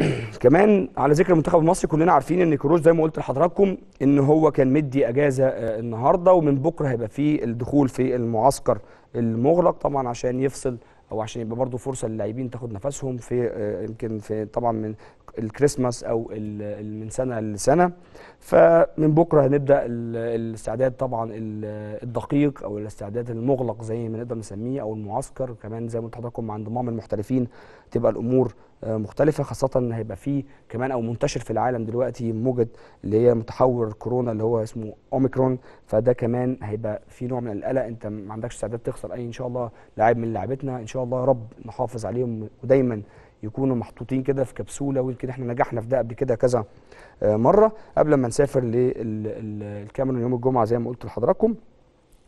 كمان على ذكر المنتخب المصري كلنا عارفين إن كروش زي ما قلت لحضراتكم إن هو كان مدي أجازة آه، النهارده ومن بكرة هيبقى فيه الدخول في المعسكر المغلق طبعا عشان يفصل أو عشان يبقى برضه فرصة للاعبين تاخد نفسهم في آه، يمكن في طبعا من الكريسماس أو من سنة لسنة. فمن بكرة هنبدأ ال- الاستعداد طبعا ال- الدقيق أو الاستعداد المغلق زي ما نقدر نسميه أو المعسكر. كمان زي ما قلت لحضراتكم مع انضمام المحترفين تبقى الأمور آه، مختلفة خاصة إن هيبقى فيه كمان أو منتشر في العالم دلوقتي موجة اللي هي متحور كورونا اللي هو اسمه أوميكرون. فده كمان هيبقى في نوع من القلق. أنت ما عندكش استعداد تخسر أي إن شاء الله لاعب من لاعبتنا. إن شاء الله رب نحافظ عليهم ودايما يكونوا محطوطين كده في كبسولة ويمكن إحنا نجحنا في ده قبل كده كذا آه، مرة قبل ما نسافر للكاميرون يوم الجمعة زي ما قلت لحضراتكم.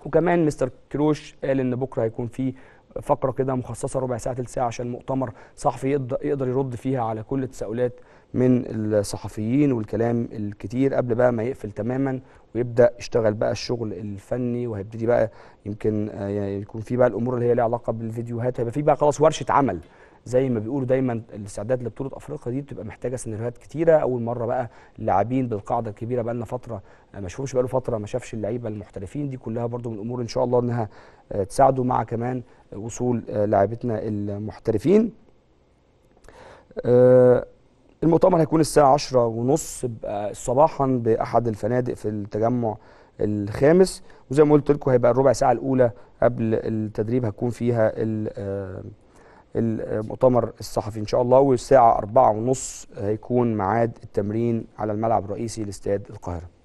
وكمان مستر كروش قال إن بكرة هيكون في فقرة كده مخصصة ربع ساعة ثلث ساعة عشان مؤتمر صحفي يقدر يرد فيها على كل التساؤلات من الصحفيين والكلام الكتير قبل بقى ما يقفل تماما ويبدأ يشتغل بقى الشغل الفني وهيبتدي بقى يمكن آه، يكون في بقى الأمور اللي هي ليها علاقة بالفيديوهات هيبقى في بقى خلاص ورشة عمل. زي ما بيقولوا دايما الاستعداد لبطولة أفريقيا دي بتبقى محتاجة سيناريوهات كتيرة. أول مرة بقى اللاعبين بالقاعدة الكبيرة بقى لنا فترة آه، ما شافوش بقى له فترة ما شافش اللعيبة المحترفين دي كلها برضو من الأمور إن شاء الله إنها آه، تساعده مع كمان وصول آه، لاعبتنا المحترفين. المؤتمر هيكون الساعة عشرة ونص صباحا بأحد الفنادق في التجمع الخامس. وزي ما قلت لكم هيبقى الربع ساعة الأولى قبل التدريب هتكون فيها المؤتمر الصحفي. إن شاء الله أربعة ونص هيكون ميعاد التمرين على الملعب الرئيسي لإستاد القاهرة.